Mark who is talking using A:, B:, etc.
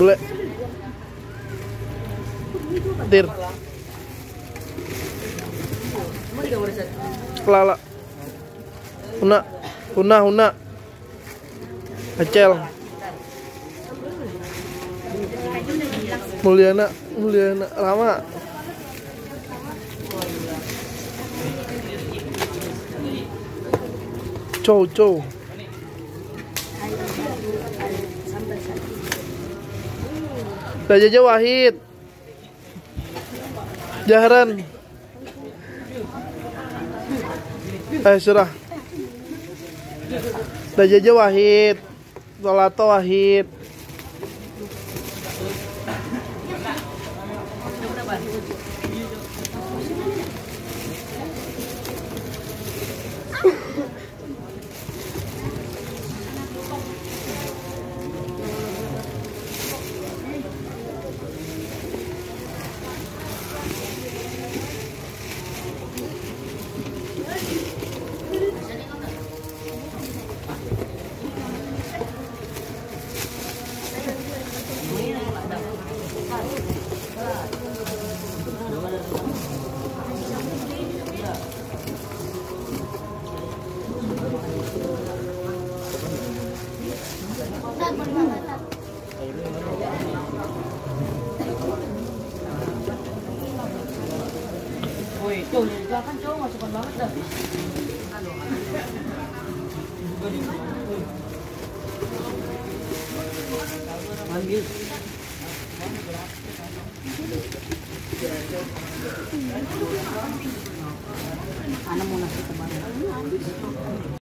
A: Boleh. Tir. Kelala. Una. Una, una. Acel. Mulyana, Mulyana, lama. Cow, cow. Raja Wahid. Jahran. Eh, surah. Raja Wahid. Tolato Wahid.
B: Woi, tuh, kan suka banget dah. Anak mau nasi ke mana?